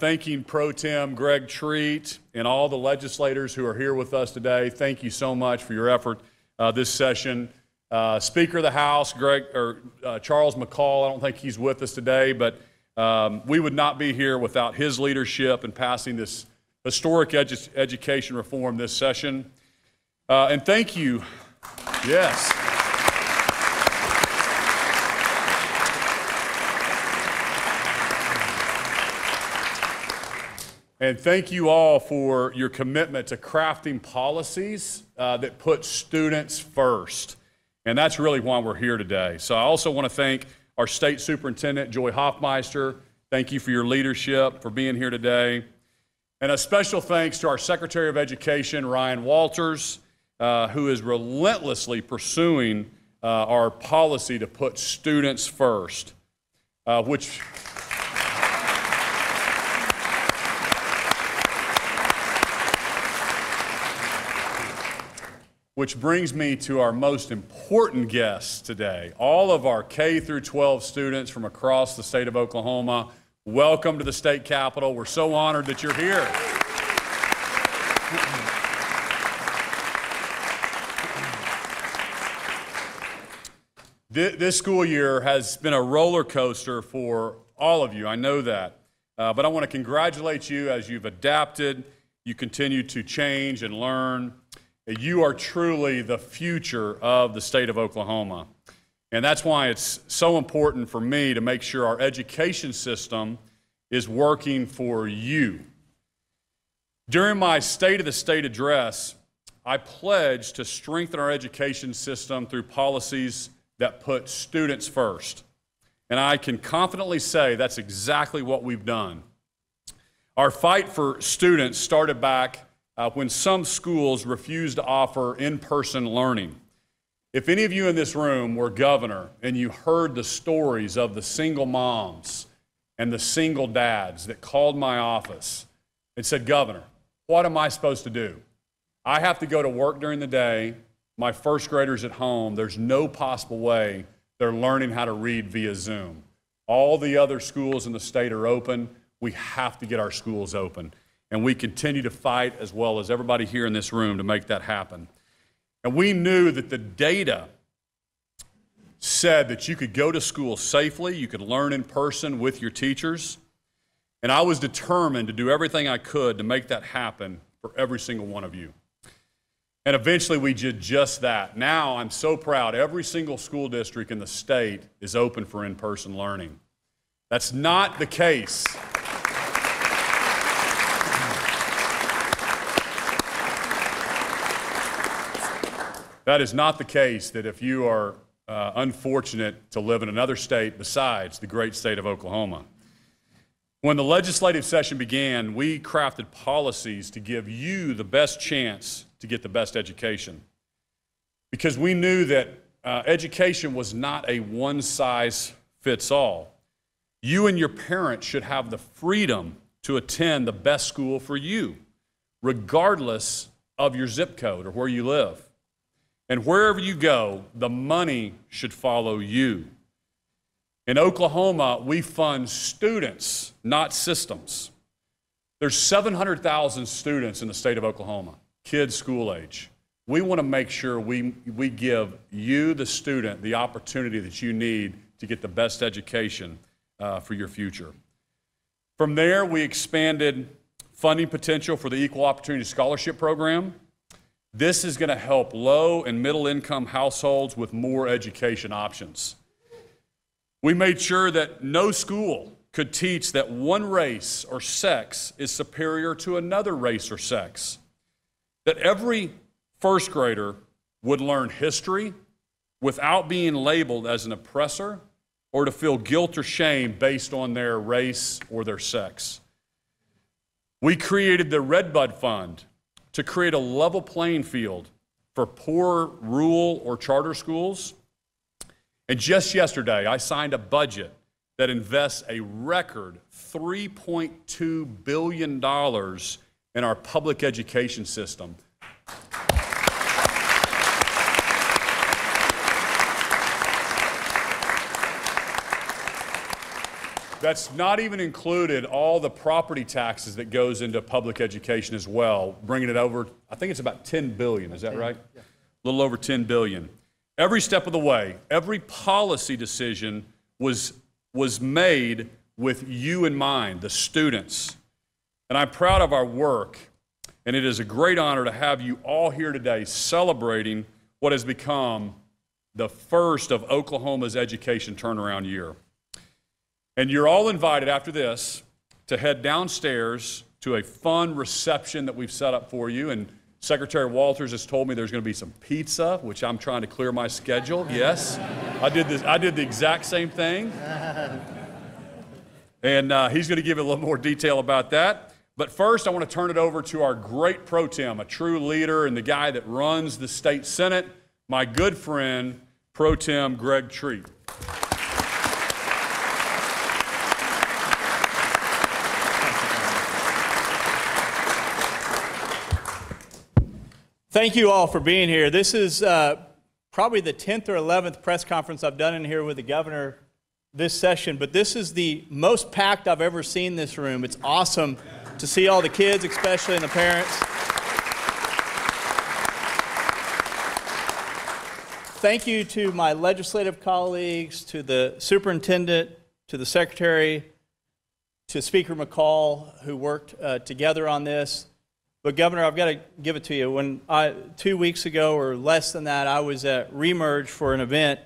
thanking Pro Tem Greg Treat and all the legislators who are here with us today. Thank you so much for your effort uh, this session. Uh, Speaker of the House, Greg or uh, Charles McCall, I don't think he's with us today, but um, we would not be here without his leadership in passing this historic edu- education reform this session. Uh, and thank you, yes. And thank you all for your commitment to crafting policies uh, that put students first. And that's really why we're here today. So I also want to thank our state superintendent, Joy Hofmeister. Thank you for your leadership, for being here today. And a special thanks to our Secretary of Education, Ryan Walters, uh, who is relentlessly pursuing uh, our policy to put students first, uh, which Which brings me to our most important guests today. All of our K through 12 students from across the state of Oklahoma. Welcome to the state capitol. We're so honored that you're here. This school year has been a roller coaster for all of you. I know that. Uh, but I want to congratulate you as you've adapted, you continue to change and learn. You are truly the future of the state of Oklahoma. And that's why it's so important for me to make sure our education system is working for you. During my State of the State address, I pledged to strengthen our education system through policies that put students first. And I can confidently say that's exactly what we've done. Our fight for students started back uh, when some schools refuse to offer in person learning. If any of you in this room were governor and you heard the stories of the single moms and the single dads that called my office and said, Governor, what am I supposed to do? I have to go to work during the day. My first graders at home, there's no possible way they're learning how to read via Zoom. All the other schools in the state are open. We have to get our schools open. And we continue to fight, as well as everybody here in this room, to make that happen. And we knew that the data said that you could go to school safely, you could learn in person with your teachers. And I was determined to do everything I could to make that happen for every single one of you. And eventually we did just that. Now I'm so proud every single school district in the state is open for in person learning. That's not the case. That is not the case that if you are uh, unfortunate to live in another state besides the great state of Oklahoma. When the legislative session began, we crafted policies to give you the best chance to get the best education. Because we knew that uh, education was not a one size fits all. You and your parents should have the freedom to attend the best school for you, regardless of your zip code or where you live. And wherever you go, the money should follow you. In Oklahoma, we fund students, not systems. There's 700,000 students in the state of Oklahoma, kids school age. We want to make sure we, we give you, the student, the opportunity that you need to get the best education uh, for your future. From there, we expanded funding potential for the Equal Opportunity Scholarship Program. This is going to help low and middle income households with more education options. We made sure that no school could teach that one race or sex is superior to another race or sex. That every first grader would learn history without being labeled as an oppressor or to feel guilt or shame based on their race or their sex. We created the Redbud Fund to create a level playing field for poor rural or charter schools. And just yesterday, I signed a budget that invests a record $3.2 billion in our public education system. That's not even included all the property taxes that goes into public education as well, bringing it over, I think it's about 10 billion, is that right? A little over 10 billion. Every step of the way, every policy decision was, was made with you in mind, the students. And I'm proud of our work, and it is a great honor to have you all here today celebrating what has become the first of Oklahoma's education turnaround year. And you're all invited after this to head downstairs to a fun reception that we've set up for you. And Secretary Walters has told me there's going to be some pizza, which I'm trying to clear my schedule. Yes, I did this. I did the exact same thing. And uh, he's going to give you a little more detail about that. But first, I want to turn it over to our great pro tem, a true leader and the guy that runs the state senate, my good friend, pro tem Greg Treat. Thank you all for being here. This is uh, probably the 10th or 11th press conference I've done in here with the governor this session, but this is the most packed I've ever seen this room. It's awesome to see all the kids, especially, and the parents. Thank you to my legislative colleagues, to the superintendent, to the secretary, to Speaker McCall, who worked uh, together on this. But Governor, I've got to give it to you. When I two weeks ago or less than that, I was at Remerge for an event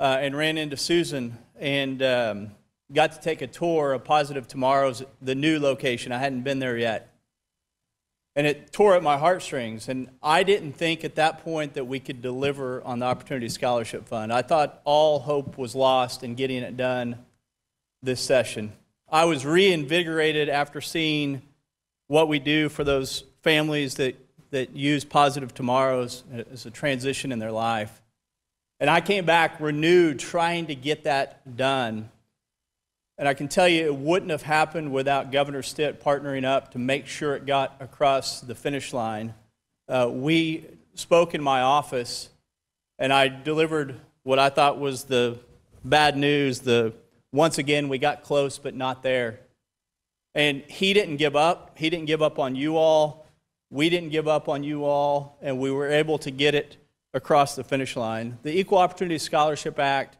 uh, and ran into Susan and um, got to take a tour of Positive Tomorrow's the new location. I hadn't been there yet, and it tore at my heartstrings. And I didn't think at that point that we could deliver on the Opportunity Scholarship Fund. I thought all hope was lost in getting it done this session. I was reinvigorated after seeing what we do for those families that, that use Positive Tomorrows as a transition in their life. And I came back renewed, trying to get that done. And I can tell you it wouldn't have happened without Governor Stitt partnering up to make sure it got across the finish line. Uh, we spoke in my office, and I delivered what I thought was the bad news the once again we got close but not there and he didn't give up. He didn't give up on you all. We didn't give up on you all, and we were able to get it across the finish line. The Equal Opportunity Scholarship Act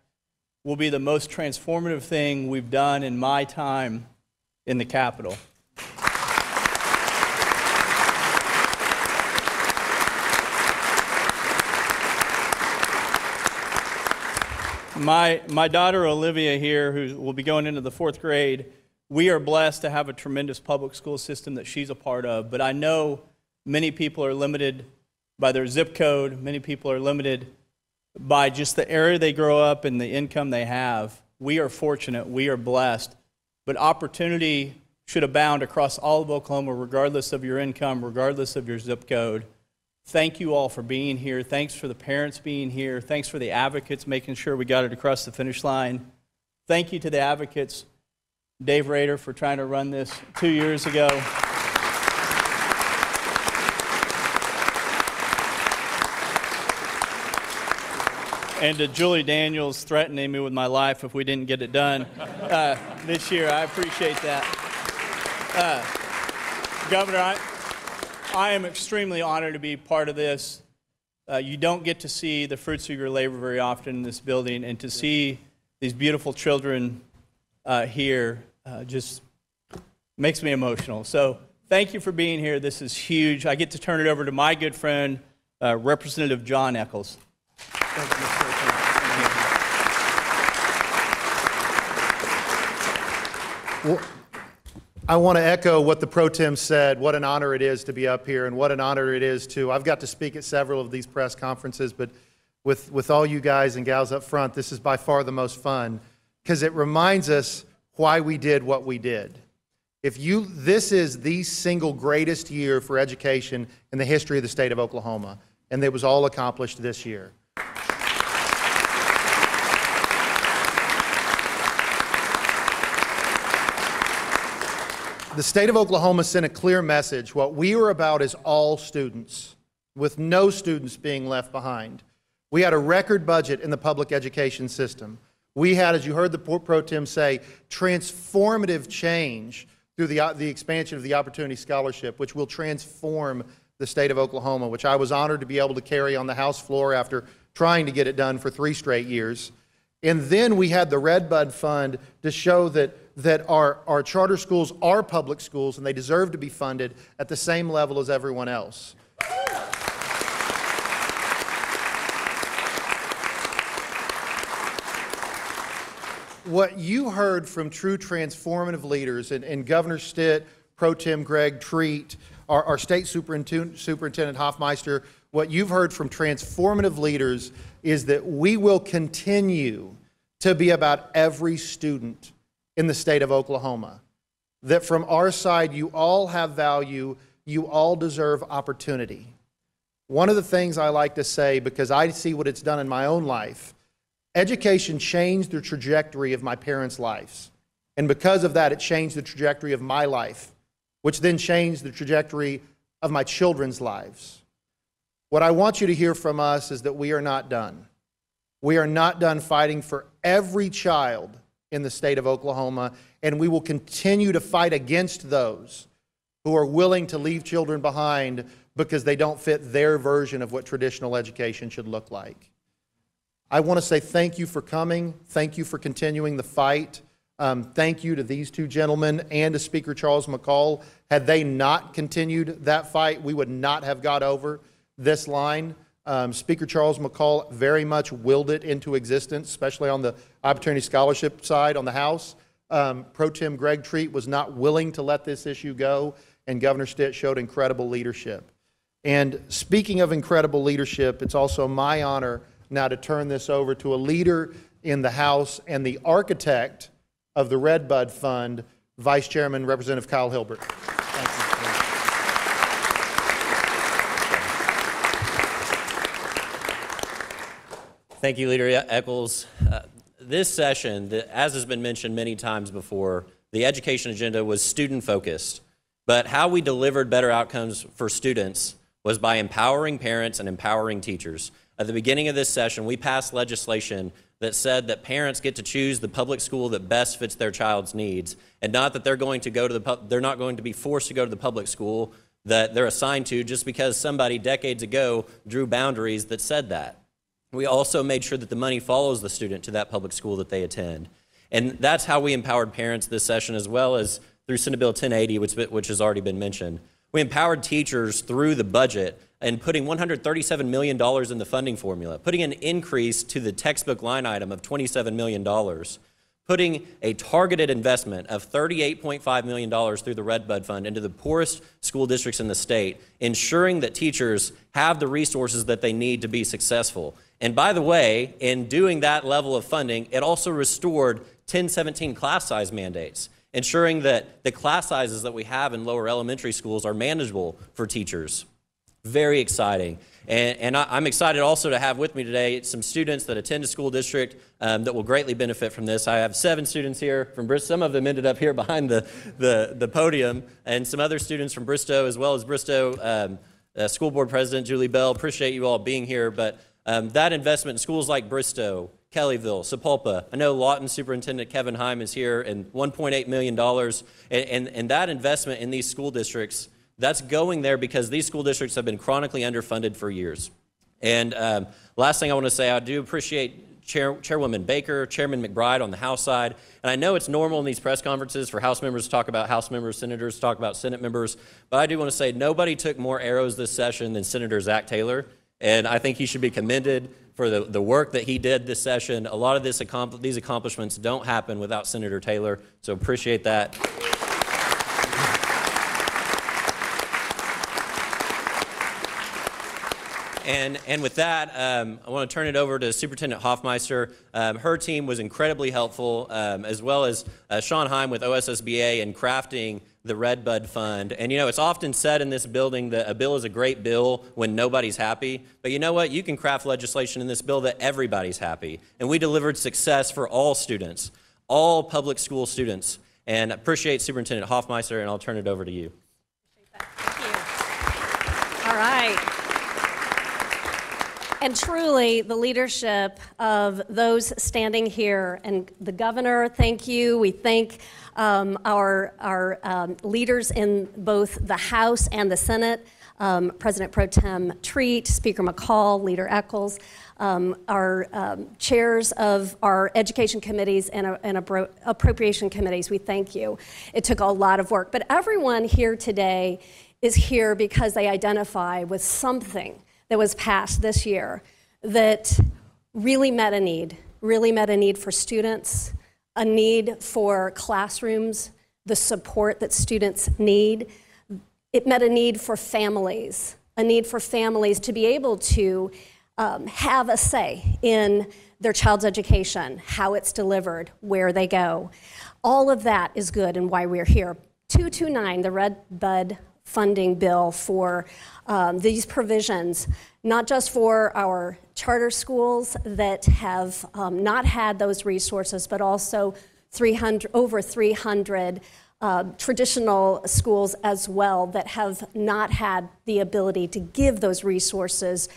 will be the most transformative thing we've done in my time in the Capitol. My, my daughter Olivia here, who will be going into the fourth grade, we are blessed to have a tremendous public school system that she's a part of, but I know many people are limited by their zip code, many people are limited by just the area they grow up and the income they have. We are fortunate, we are blessed, but opportunity should abound across all of Oklahoma, regardless of your income, regardless of your zip code. Thank you all for being here. Thanks for the parents being here. Thanks for the advocates making sure we got it across the finish line. Thank you to the advocates Dave Rader for trying to run this two years ago. and to Julie Daniels threatening me with my life if we didn't get it done uh, this year. I appreciate that. Uh, Governor, I, I, am extremely honored to be part of this. Uh, you don't get to see the fruits of your labor very often in this building, and to see these beautiful children uh, here uh, just makes me emotional. So thank you for being here. This is huge. I get to turn it over to my good friend, uh, Representative John Echols. Well, I want to echo what the pro tem said. What an honor it is to be up here, and what an honor it is to. I've got to speak at several of these press conferences, but with, with all you guys and gals up front, this is by far the most fun because it reminds us why we did what we did. If you, this is the single greatest year for education in the history of the state of Oklahoma, and it was all accomplished this year. The state of Oklahoma sent a clear message. What we are about is all students, with no students being left behind. We had a record budget in the public education system. We had, as you heard the pro tem say, transformative change through the, uh, the expansion of the Opportunity Scholarship, which will transform the state of Oklahoma, which I was honored to be able to carry on the House floor after trying to get it done for three straight years. And then we had the Redbud Fund to show that, that our, our charter schools are public schools and they deserve to be funded at the same level as everyone else. What you heard from true transformative leaders, and, and Governor Stitt, Pro Tem Greg Treat, our, our state superintendent, superintendent Hofmeister, what you've heard from transformative leaders is that we will continue to be about every student in the state of Oklahoma. That from our side, you all have value, you all deserve opportunity. One of the things I like to say, because I see what it's done in my own life, Education changed the trajectory of my parents' lives. And because of that, it changed the trajectory of my life, which then changed the trajectory of my children's lives. What I want you to hear from us is that we are not done. We are not done fighting for every child in the state of Oklahoma, and we will continue to fight against those who are willing to leave children behind because they don't fit their version of what traditional education should look like. I want to say thank you for coming. Thank you for continuing the fight. Um, thank you to these two gentlemen and to Speaker Charles McCall. Had they not continued that fight, we would not have got over this line. Um, Speaker Charles McCall very much willed it into existence, especially on the Opportunity Scholarship side on the House. Um, Pro Tem Greg Treat was not willing to let this issue go, and Governor Stitt showed incredible leadership. And speaking of incredible leadership, it's also my honor now to turn this over to a leader in the House and the architect of the Redbud Fund, Vice Chairman Representative Kyle Hilbert. Thank you. Thank you, Leader Echols. Uh, this session, the, as has been mentioned many times before, the education agenda was student focused. But how we delivered better outcomes for students was by empowering parents and empowering teachers. At the beginning of this session, we passed legislation that said that parents get to choose the public school that best fits their child's needs, and not that they're going to go to the they're not going to be forced to go to the public school that they're assigned to just because somebody decades ago drew boundaries that said that. We also made sure that the money follows the student to that public school that they attend. And that's how we empowered parents this session as well as through Senate Bill 1080, which, which has already been mentioned. We empowered teachers through the budget and putting $137 million in the funding formula, putting an increase to the textbook line item of $27 million, putting a targeted investment of $38.5 million through the Redbud Fund into the poorest school districts in the state, ensuring that teachers have the resources that they need to be successful. And by the way, in doing that level of funding, it also restored 1017 class size mandates, ensuring that the class sizes that we have in lower elementary schools are manageable for teachers. Very exciting. And, and I, am excited also to have with me today some students that attend a school district um, that will greatly benefit from this. I have seven students here from Bristow. Some of them ended up here behind the, the, the podium, and some other students from Bristow, as well as Bristow um, uh, School Board President Julie Bell. Appreciate you all being here. But um, that investment in schools like Bristow, Kellyville, Sapulpa. I know Lawton Superintendent Kevin Hime is here, and $1.8 million. And, and, and that investment in these school districts that's going there because these school districts have been chronically underfunded for years. And um, last thing I want to say, I do appreciate Chair, Chairwoman Baker, Chairman McBride on the House side. And I know it's normal in these press conferences for House members to talk about House members, senators to talk about Senate members. But I do want to say nobody took more arrows this session than Senator Zach Taylor. And I think he should be commended for the, the work that he did this session. A lot of this, these accomplishments don't happen without Senator Taylor. So appreciate that. And, and with that, um, I want to turn it over to Superintendent Hofmeister. Um, her team was incredibly helpful, um, as well as uh, Shawn Hime with OSSBA in crafting the Redbud Fund. And you know, it's often said in this building that a bill is a great bill when nobody's happy. But you know what? You can craft legislation in this bill that everybody's happy. And we delivered success for all students, all public school students. And I appreciate Superintendent Hofmeister, and I'll turn it over to you. Thank you. All right. And truly, the leadership of those standing here, and the governor, thank you. We thank um, our, our um, leaders in both the House and the Senate, um, President Pro Tem Treat, Speaker McCall, Leader Echols, um, our um, chairs of our education committees and, uh, and appro- appropriation committees. We thank you. It took a lot of work, but everyone here today is here because they identify with something that was passed this year that really met a need, really met a need for students, a need for classrooms, the support that students need. It met a need for families, a need for families to be able to um, have a say in their child's education, how it's delivered, where they go. All of that is good and why we're here. 229, the Red Bud funding bill for um, these provisions, not just for our charter schools that have um, not had those resources, but also 300, over 300 uh, traditional schools as well that have not had the ability to give those resources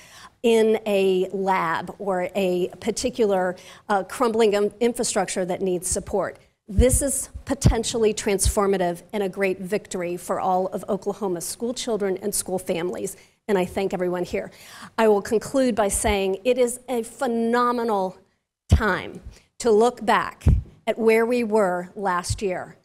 in a lab or a particular uh, crumbling um, infrastructure that needs support. This is potentially transformative and a great victory for all of Oklahoma's school children and school families. And I thank everyone here. I will conclude by saying it is a phenomenal time to look back at where we were last year.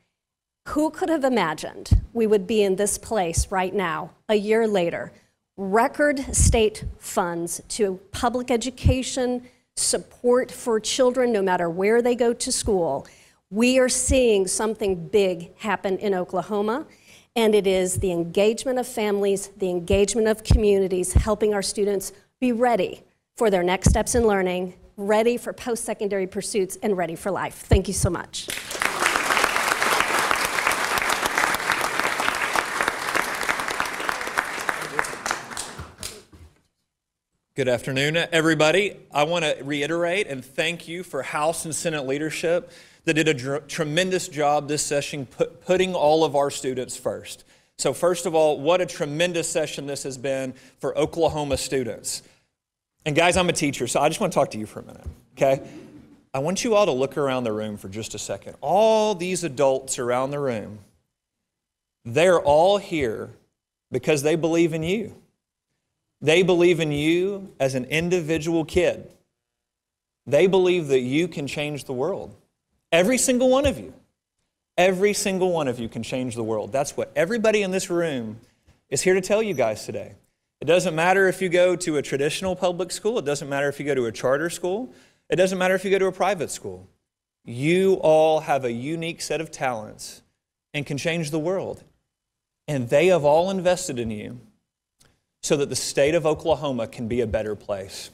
Who could have imagined we would be in this place right now, a year later? Record state funds to public education, support for children no matter where they go to school we are seeing something big happen in Oklahoma, and it is the engagement of families, the engagement of communities, helping our students be ready for their next steps in learning, ready for post secondary pursuits, and ready for life. Thank you so much. Good afternoon, everybody. I want to reiterate and thank you for House and Senate leadership that did a dr- tremendous job this session put, putting all of our students first. So, first of all, what a tremendous session this has been for Oklahoma students. And, guys, I'm a teacher, so I just want to talk to you for a minute, okay? I want you all to look around the room for just a second. All these adults around the room, they're all here because they believe in you. They believe in you as an individual kid. They believe that you can change the world. Every single one of you. Every single one of you can change the world. That's what everybody in this room is here to tell you guys today. It doesn't matter if you go to a traditional public school, it doesn't matter if you go to a charter school, it doesn't matter if you go to a private school. You all have a unique set of talents and can change the world. And they have all invested in you so that the state of Oklahoma can be a better place.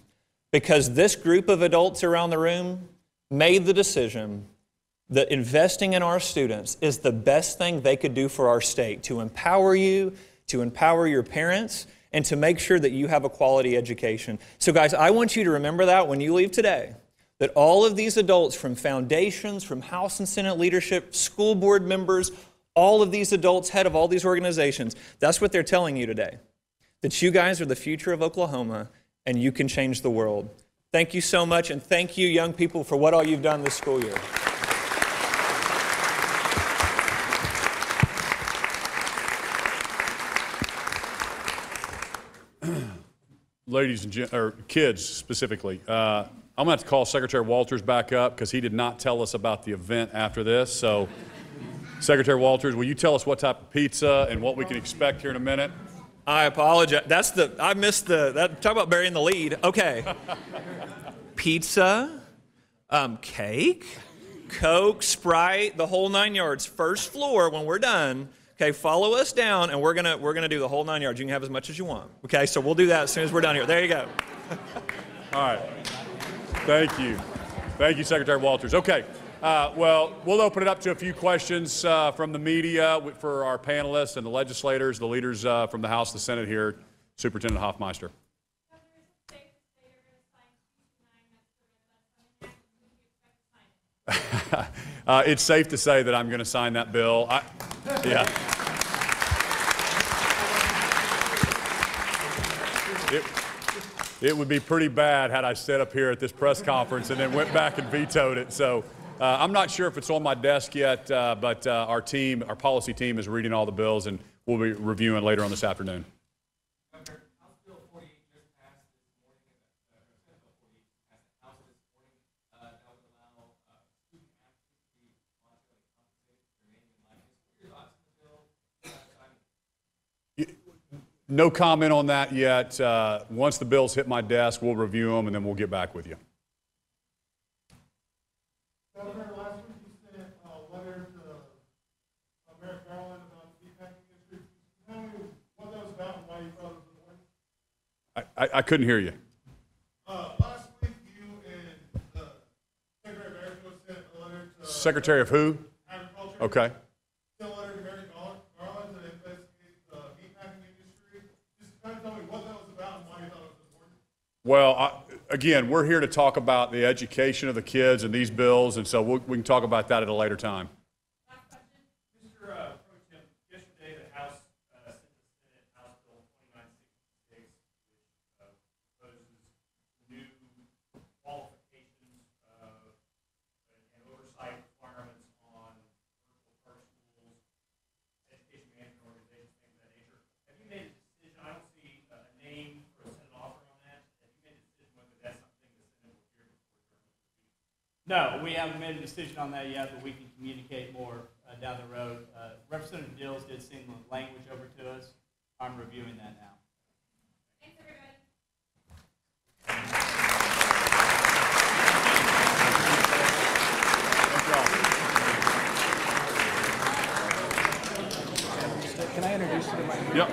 Because this group of adults around the room made the decision that investing in our students is the best thing they could do for our state to empower you, to empower your parents, and to make sure that you have a quality education. So, guys, I want you to remember that when you leave today. That all of these adults from foundations, from House and Senate leadership, school board members, all of these adults, head of all these organizations, that's what they're telling you today. That you guys are the future of Oklahoma and you can change the world. Thank you so much, and thank you, young people, for what all you've done this school year. Ladies and or kids specifically, uh, I'm going to have to call Secretary Walters back up because he did not tell us about the event after this. So, Secretary Walters, will you tell us what type of pizza and what we can expect here in a minute? I apologize. That's the I missed the that talk about burying the lead. Okay. Pizza, um, cake, Coke, Sprite, the whole nine yards. First floor when we're done. Okay, follow us down, and we're gonna we're gonna do the whole nine yards. You can have as much as you want. Okay, so we'll do that as soon as we're done here. There you go. All right. Thank you. Thank you, Secretary Walters. Okay. Uh, well, we'll open it up to a few questions uh, from the media for our panelists and the legislators, the leaders uh, from the House, the Senate here. Superintendent Hofmeister. uh, it's safe to say that I'm going to sign that bill. I, yeah. It, it would be pretty bad had I sat up here at this press conference and then went back and vetoed it. So uh, I'm not sure if it's on my desk yet, uh, but uh, our team, our policy team, is reading all the bills, and we'll be reviewing later on this afternoon. No comment on that yet. Uh, once the bills hit my desk, we'll review them, and then we'll get back with you. Governor, last week you sent a letter to uh, Merrick Garland about the meatpacking industry. Tell me what that was about and why you thought it was important. I, I, couldn't hear you. Uh, last week you and the Secretary of Agriculture sent a letter to Secretary of who? Agriculture. Okay. Sent a letter to Merrick Garland Garland to investigate the meatpacking industry. Just kind of tell me what that was about and why you thought it was important. Well, I, again, we're here to talk about the education of the kids and these bills, and so we'll, we can talk about that at a later time. Mr. uh, Pro Tem, yesterday the House uh, sent the Senate House Bill 2966, which uh, proposes new qualifications uh, and oversight requirements on virtual charter schools, education management organizations, things of that nature. Have you made a decision, I don't see a a name for a Senate offer on that. Have you made a decision whether that's something the Senate will hear before adjournment? No, we haven't made a decision on that yet, but we can communicate more uh, down the road. Uh, Representative Dills did send the language over to us. I'm reviewing that now. Yep.